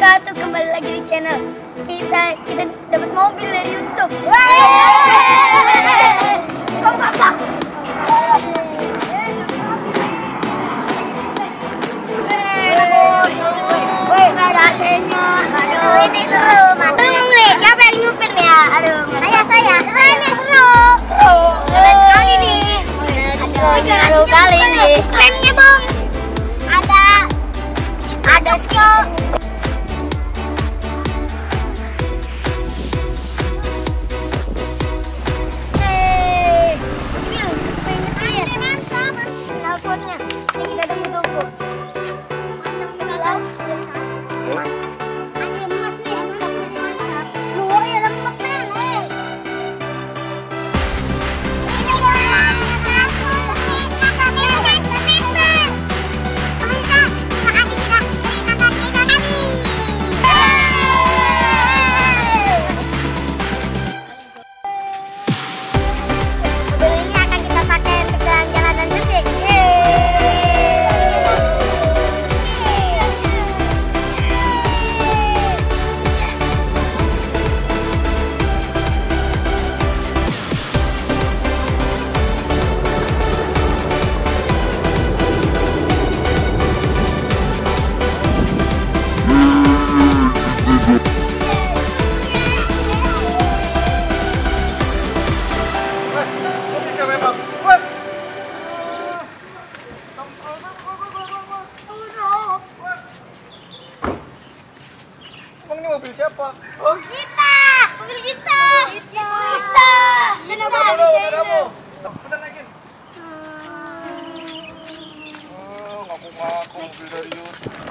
kembali lagi di channel kita kita dapat mobil dari YouTube. Kok kakak? Ada AC-nya. Aduh, ini seru. Siapa yang nyupir ya? Aduh, saya ini seru. Keren sekali nih. Seru kali. Remnya, Bang. Ada ada skill mobil siapa? Oh, kita. Mobil kita. Kita. Kita. Kenapa kamu? Kenapa? Bentar lagi. Hmm. Oh, ngaku-ngaku mobil dari YouTube.